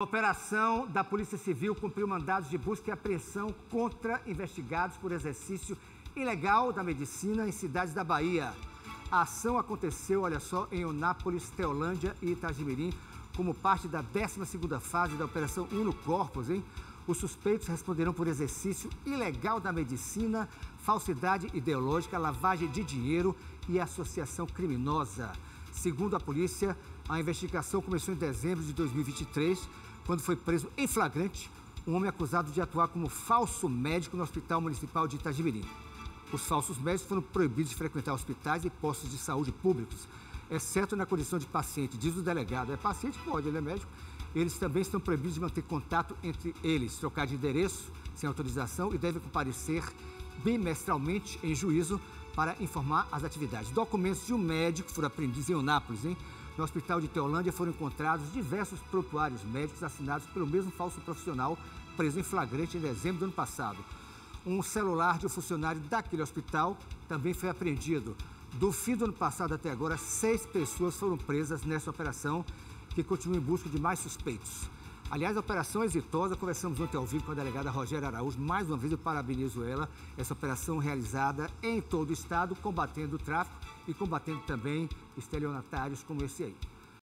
Operação da Polícia Civil cumpriu mandados de busca e apreensão contra investigados por exercício ilegal da medicina em cidades da Bahia. A ação aconteceu, olha só, em Onápolis, Teolândia e Itagimirim, como parte da 12ª fase da Operação Uno Corpus, hein? Os suspeitos responderão por exercício ilegal da medicina, falsidade ideológica, lavagem de dinheiro e associação criminosa. Segundo a polícia, a investigação começou em dezembro de 2023, quando foi preso em flagrante um homem acusado de atuar como falso médico no Hospital Municipal de Itagimirim. Os falsos médicos foram proibidos de frequentar hospitais e postos de saúde públicos, exceto na condição de paciente, diz o delegado. É paciente, pode, ele é médico. Eles também estão proibidos de manter contato entre eles, trocar de endereço sem autorização e devem comparecer bimestralmente em juízo para informar as atividades. Documentos de um médico foram apreendidos em Onápolis, hein? No hospital de Teolândia foram encontrados diversos prontuários médicos assinados pelo mesmo falso profissional preso em flagrante em dezembro do ano passado. Um celular de um funcionário daquele hospital também foi apreendido. Do fim do ano passado até agora, seis pessoas foram presas nessa operação, que continua em busca de mais suspeitos. Aliás, a operação exitosa. Conversamos ontem ao vivo com a delegada Rogéria Araújo. Mais uma vez, eu parabenizo ela. Essa operação realizada em todo o estado, combatendo o tráfico e combatendo também estelionatários como esse aí.